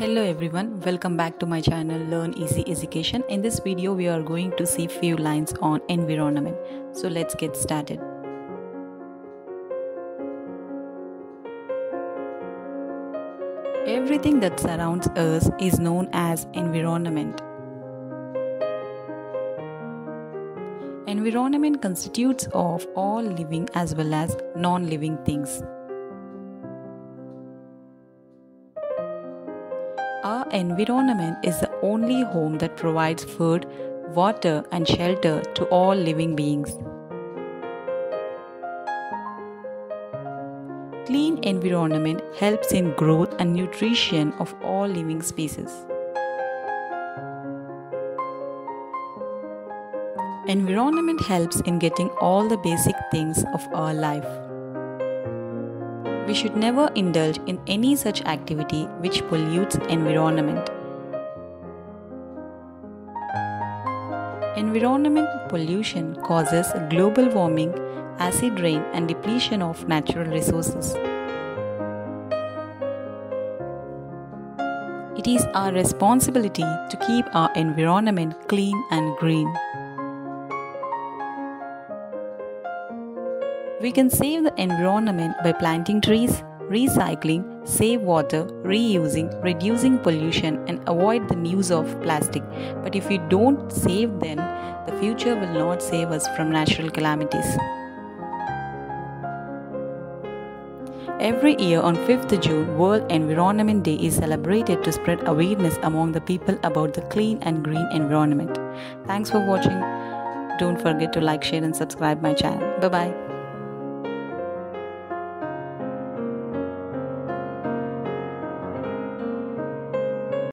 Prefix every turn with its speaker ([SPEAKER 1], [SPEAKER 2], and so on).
[SPEAKER 1] Hello everyone, welcome back to my channel Learn Easy Education. In this video we are going to see few lines on environment. So let's get started. Everything that surrounds us is known as environment. Environment constitutes of all living as well as non-living things. Our environment is the only home that provides food, water, and shelter to all living beings. Clean environment helps in growth and nutrition of all living species. Environment helps in getting all the basic things of our life. We should never indulge in any such activity which pollutes environment. Environment pollution causes global warming, acid rain and depletion of natural resources. It is our responsibility to keep our environment clean and green. We can save the environment by planting trees, recycling, save water, reusing, reducing pollution, and avoid the use of plastic. But if we don't save them, the future will not save us from natural calamities. Every year on 5th June, World Environment Day is celebrated to spread awareness among the people about the clean and green environment. Thanks for watching. Don't forget to like, share, and subscribe my channel. Bye bye.